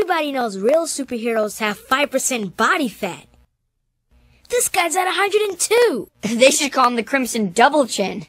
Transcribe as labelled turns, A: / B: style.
A: Everybody knows real superheroes have 5% body fat. This guy's at 102.
B: They should call him the Crimson Double Chin.